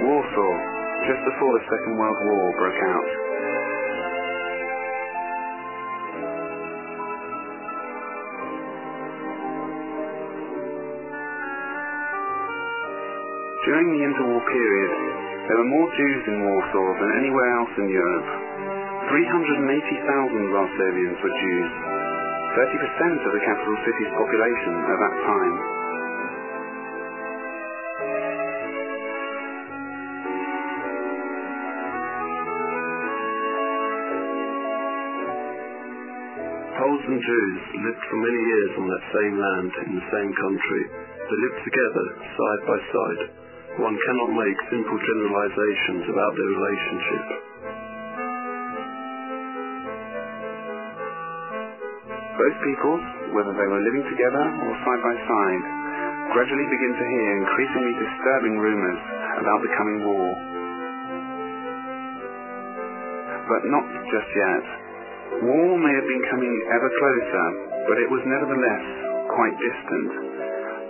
Warsaw, just before the Second World War broke out. During the interwar period, there were more Jews in Warsaw than anywhere else in Europe. 380,000 Warsavians were Jews, 30% of the capital city's population at that time. Poles and Jews lived for many years on that same land in the same country. They lived together, side by side. One cannot make simple generalizations about their relationship. Both peoples, whether they were living together or side by side, gradually begin to hear increasingly disturbing rumors about the coming war. But not just yet. War may have been coming ever closer, but it was nevertheless quite distant.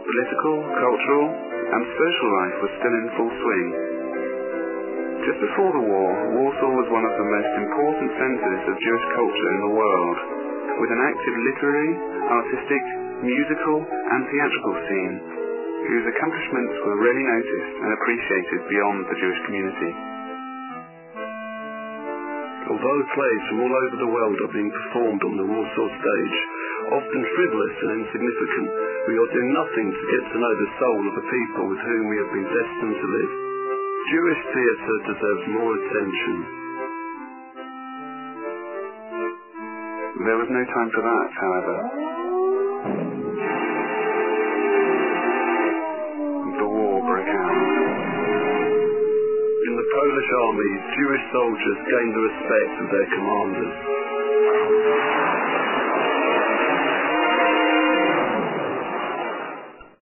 Political, cultural, and social life was still in full swing. Just before the war, Warsaw was one of the most important centers of Jewish culture in the world, with an active literary, artistic, musical, and theatrical scene, whose accomplishments were really noticed and appreciated beyond the Jewish community. Although plays from all over the world are being performed on the Warsaw stage, often frivolous and insignificant, we are doing nothing to get to know the soul of the people with whom we have been destined to live. Jewish theatre deserves more attention. There was no time for that, however. Army, Jewish soldiers gained the respect of their commanders.